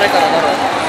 れからなる